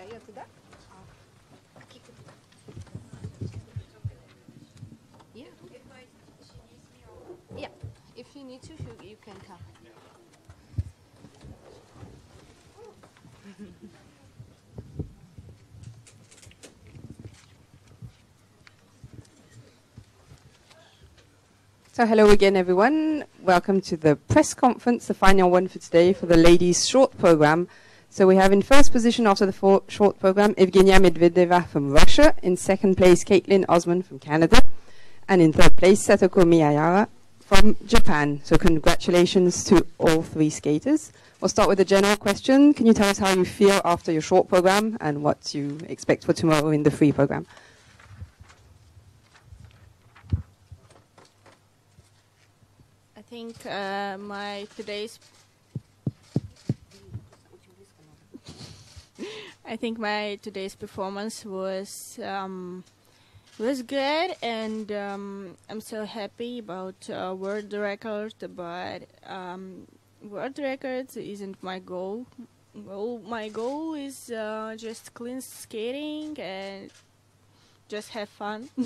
l'intérieur туда? Yeah. Yeah. If you need to, you, you can come. So hello again, everyone. Welcome to the press conference, the final one for today for the ladies' short program. so we have in first position after the four short program Evgenia Medvedeva from Russia. In second place, Kaetlyn Osmond from Canada. And in third place, Satoko Miyahara from Japan. So congratulations to all three skaters. We'll start with a general question. Can you tell us how you feel after your short program and what you expect for tomorrow in the free program? I think uh, my today's I think my today's performance was um, was good, and um, I'm so happy about uh, world record. But um, world records isn't my goal. Goal, my goal is uh, just clean skating and just have fun.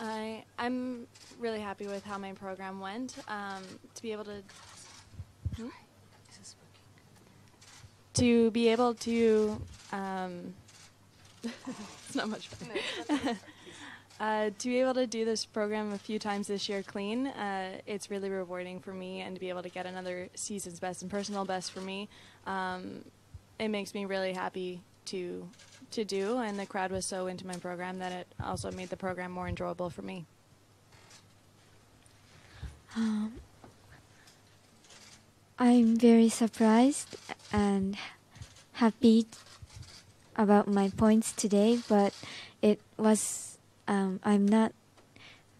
I I'm really happy with how my program went. Um, to be able to Hmm? to be able to um, it's not much fun. uh, to be able to do this program a few times this year clean, uh, it's really rewarding for me, and to be able to get another season's best and personal best for me, um, it makes me really happy to to do. And the crowd was so into my program that it also made the program more enjoyable for me. Um, I'm very surprised and happy about my points today, but it was um, I'm not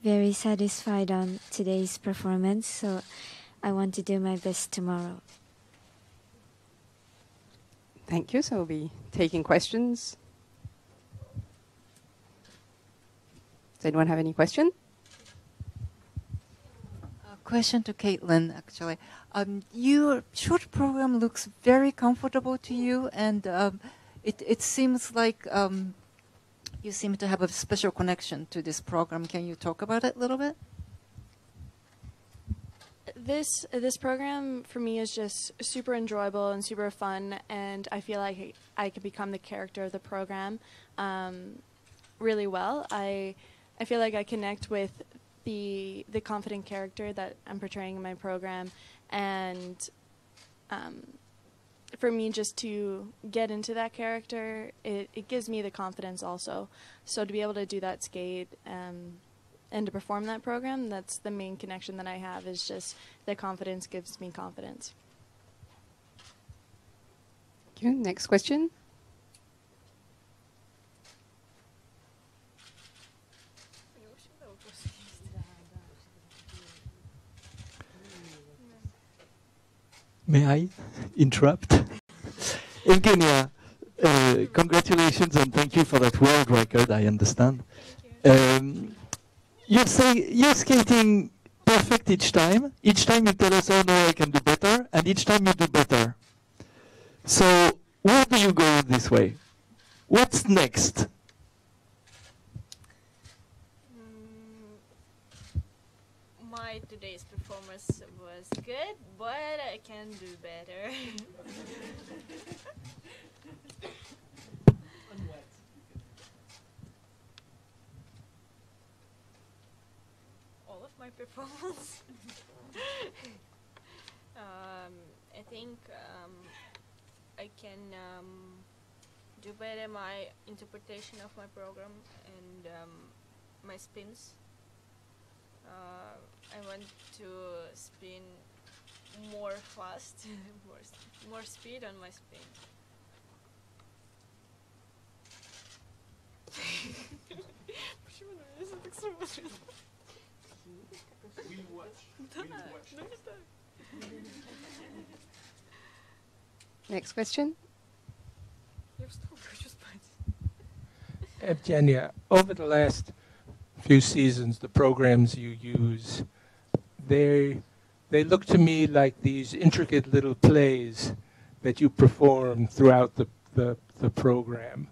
very satisfied on today's performance, so I want to do my best tomorrow. Thank you. So we'll be taking questions. Does anyone have any question? Question to Kaetlyn, actually. Um, your short program looks very comfortable to you, and um, it, it seems like um, you seem to have a special connection to this program. Can you talk about it a little bit? this this program for me is just super enjoyable and super fun, and I feel like I can become the character of the program um, really well. I I feel like I connect with the the confident character that I'm portraying in my program, and um, for me just to get into that character, it, it gives me the confidence also. So to be able to do that skate. Um, and to perform that program, that's the main connection that I have is just the confidence gives me confidence. Thank you. Next question. May I interrupt? Evgenia, uh, congratulations and thank you for that world record, I understand. Um, you're, say, you're skating perfect each time. Each time you tell us, oh no, I can do better, and each time you do better. So, where do you go this way? What's next? my today's performance was good, but I can do better. All of my performance. um, I think um, I can um, do better my interpretation of my program and um, my spins. Uh, I want to spin more fast, more s- more speed on my spin. Почему на меня все так смотрят? Да, ну не так. Next question. Я встала, хочу спать. Evgenia, over the last few seasons, the programs you use, they they look to me like these intricate little plays that you perform throughout the, the, the program.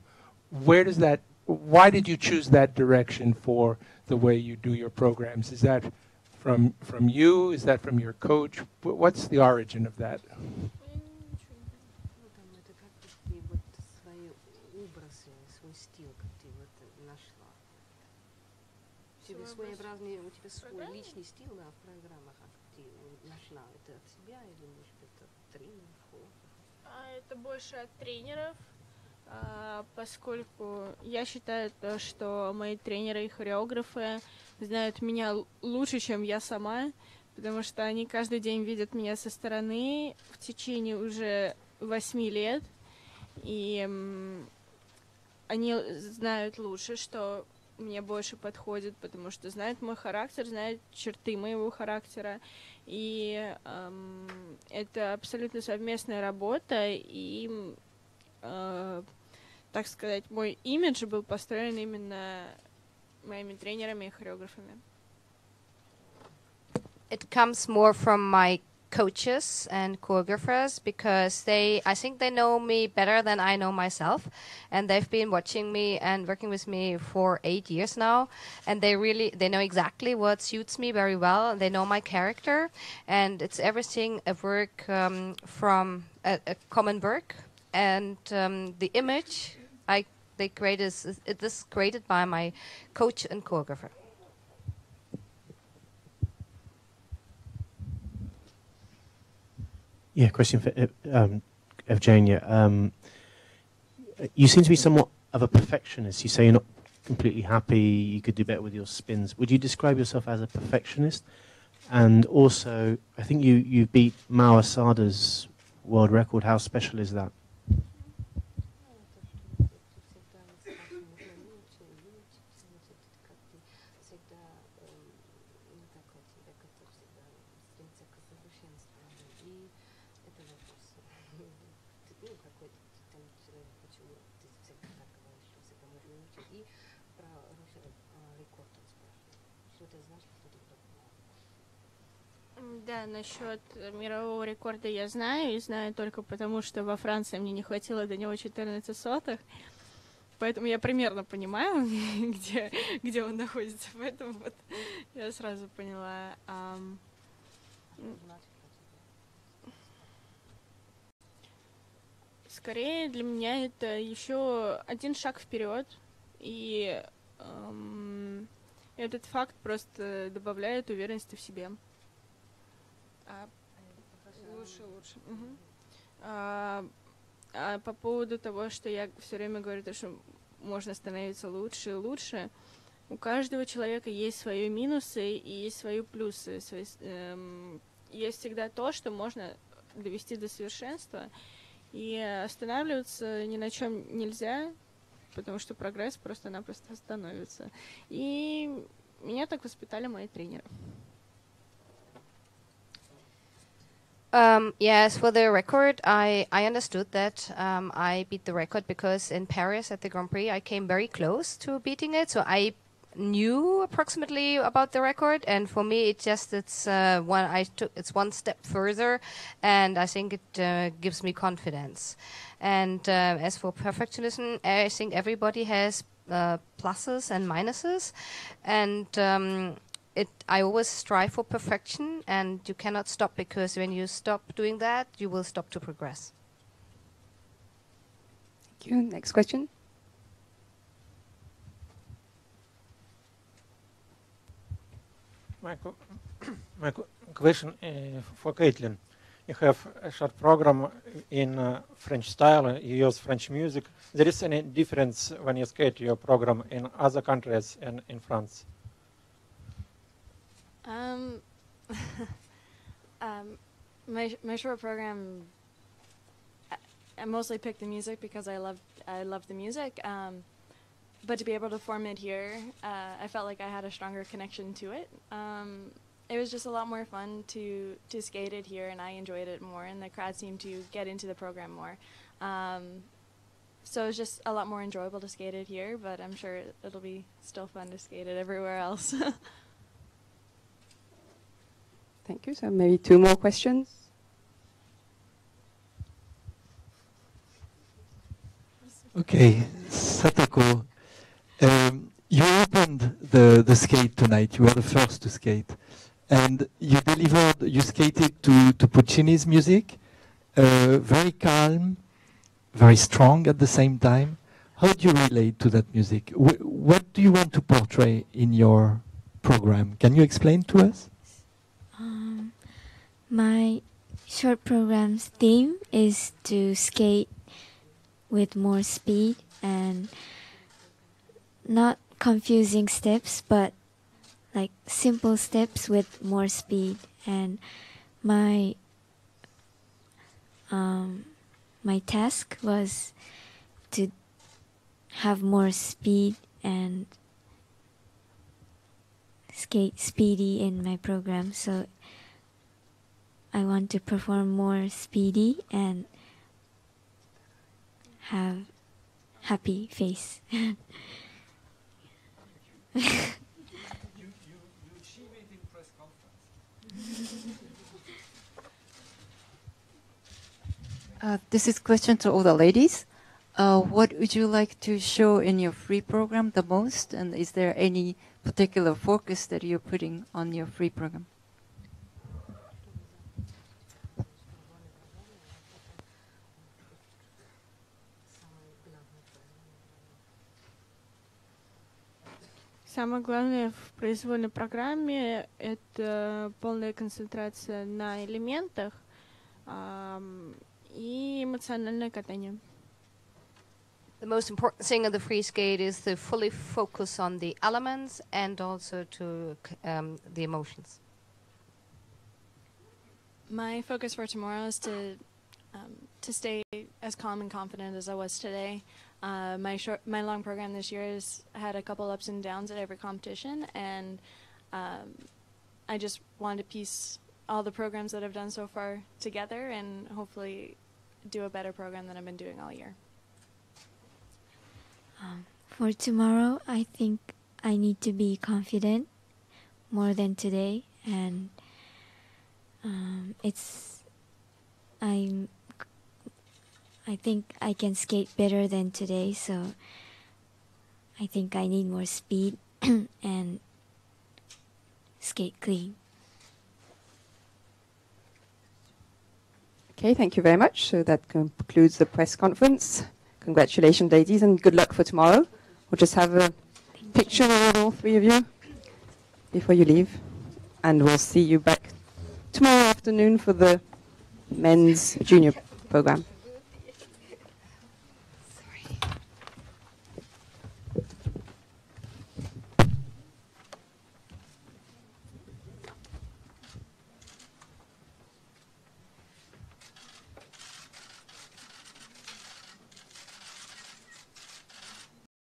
Where does that, why did you choose that direction for the way you do your programs? Is that from, from you? Is that from your coach? Wh- What's the origin of that? Ну, там это как ты вот свои образы, свой стиль, как ты вот нашла. У тебя Свой образ? своеобразный, у тебя свой программе? личный стиль, да, в программах, Нашла. Это от себя или, может быть, от тренеров? А, Это больше от тренеров, а, поскольку я считаю то, что мои тренеры и хореографы знают меня лучше, чем я сама, потому что они каждый день видят меня со стороны в течение уже восьми лет, и они знают лучше, что мне больше подходит, потому что знают мой характер, знают черты моего характера, и эм, это абсолютно совместная работа, и, э, так сказать, мой имидж был построен именно моими тренерами и хореографами. it comes more from my coaches and choreographers because they I think they know me better than I know myself. And they've been watching me and working with me for 8 years now. And they really they know exactly what suits me very well. They know my character. And it's everything a work um, from a, a common work. And um, the image I they create is, is it is created by my coach and choreographer Yeah, question for uh, um, Evgenia. Um, you seem to be somewhat of a perfectionist. You say you're not completely happy. You could do better with your spins. Would you describe yourself as a perfectionist? And also, I think you, you beat Mao Asada's world record. How special is that? ну, какой-то там почему ты всегда говоришь, что всегда можно учить. И про Руфер а, рекорд он спрашивает. Что ты знаешь, что ты да, насчет мирового рекорда я знаю, и знаю только потому, что во Франции мне не хватило до него 14 сотых, поэтому я примерно понимаю, где, где он находится, поэтому вот я сразу поняла. Um, Скорее для меня это еще один шаг вперед, и ам, этот факт просто добавляет уверенности в себе. А, лучше, лучше. Мгм. А, а по поводу того, что я все время говорю, то, что можно становиться лучше и лучше, у каждого человека есть свои минусы и есть свои плюсы. Свои эм, есть всегда то, что можно довести до совершенства, и останавливаться ни на чем нельзя, потому что прогресс просто-напросто остановится. И меня так воспитали мои тренеры. Um, yes, for the record, I, I understood that um, I beat the record because in Paris at the Grand Prix I came very close to beating it. So I knew approximately about the record, and for me it just it's uh, one I took it's one step further, and I think it uh, gives me confidence. And uh, as for perfectionism, I think everybody has uh, pluses and minuses, and um, it I always strive for perfection and you cannot stop because when you stop doing that you will stop to progress. Thank you. Next question. My, my question uh, for Kaetlyn. You have a short program in uh, French style. You use French music. There is any difference when you skate your program in other countries and in France? Um, um, my my short program. I, I mostly picked the music because I love I love the music. Um, but to be able to form it here, uh, I felt like I had a stronger connection to it. Um, it was just a lot more fun to to skate it here, and I enjoyed it more. And the crowd seemed to get into the program more. Um, so it's just a lot more enjoyable to skate it here, but I'm sure it'll be still fun to skate it everywhere else. Thank you. So maybe two more questions. Okay, Satoko, um, you opened the, the skate tonight. You were the first to skate. And you delivered, you skated to, to Puccini's music, uh, very calm, very strong at the same time. How do you relate to that music? Wh what do you want to portray in your program? Can you explain to us? Um, my short program's theme is to skate with more speed and not confusing steps, but like simple steps with more speed. And my um, my task was to have more speed and skate speedy in my program. So I want to perform more speedy and have happy face. Uh, this is question to all the ladies. Uh, what would you like to show in your free program the most? And is there any particular focus that you're putting on your free program? Самое главное в произвольной программе – это полная концентрация на элементах ам, и эмоциональное катание. The most important thing of the free skate is to fully focus on the elements and also to c- um, the emotions. My focus for tomorrow is to um, to stay as calm and confident as I was today. Uh, my short, my long program this year has had a couple ups and downs at every competition, and um, I just wanted to piece all the programs that I've done so far together, and hopefully do a better program than I've been doing all year. Um, for tomorrow, I think I need to be confident more than today, and um, it's I'm I think I can skate better than today, so I think I need more speed and skate clean. Okay, thank you very much. So that concludes the press conference. Congratulations, ladies, and good luck for tomorrow. We'll just have a picture of all three of you before you leave, and we'll see you back tomorrow afternoon for the men's junior program.